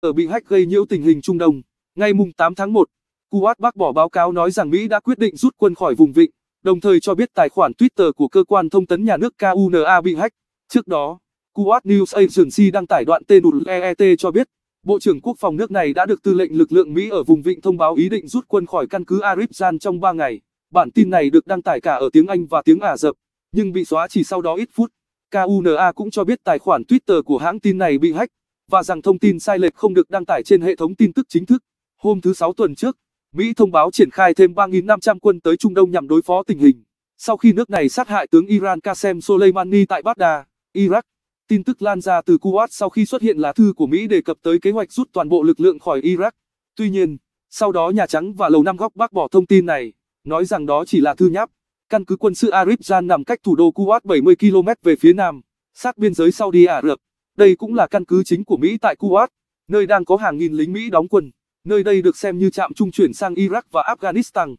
ở bị hack gây nhiễu tình hình Trung Đông. Ngày mùng 8 tháng 1, Kuwait bác bỏ báo cáo nói rằng Mỹ đã quyết định rút quân khỏi vùng vịnh, đồng thời cho biết tài khoản Twitter của cơ quan thông tấn nhà nước KUNA bị hack. Trước đó, Kuwait News Agency đăng tải đoạn tên EET cho biết, Bộ trưởng Quốc phòng nước này đã được tư lệnh lực lượng Mỹ ở vùng vịnh thông báo ý định rút quân khỏi căn cứ Arifjan trong 3 ngày. Bản tin này được đăng tải cả ở tiếng Anh và tiếng Ả Rập, nhưng bị xóa chỉ sau đó ít phút. KUNA cũng cho biết tài khoản Twitter của hãng tin này bị hack, và rằng thông tin sai lệch không được đăng tải trên hệ thống tin tức chính thức. Hôm thứ Sáu tuần trước, Mỹ thông báo triển khai thêm 3.500 quân tới Trung Đông nhằm đối phó tình hình, sau khi nước này sát hại tướng Iran Qasem Soleimani tại Baghdad, Iraq. Tin tức lan ra từ Kuwait sau khi xuất hiện lá thư của Mỹ đề cập tới kế hoạch rút toàn bộ lực lượng khỏi Iraq. Tuy nhiên, sau đó Nhà Trắng và Lầu Năm Góc bác bỏ thông tin này, nói rằng đó chỉ là thư nháp. Căn cứ quân sự Arifjan nằm cách thủ đô Kuwait 70 km về phía nam, sát biên giới Saudi Ả Rập. Đây cũng là căn cứ chính của Mỹ tại Kuwait, nơi đang có hàng nghìn lính Mỹ đóng quân. Nơi đây được xem như trạm trung chuyển sang Iraq và Afghanistan.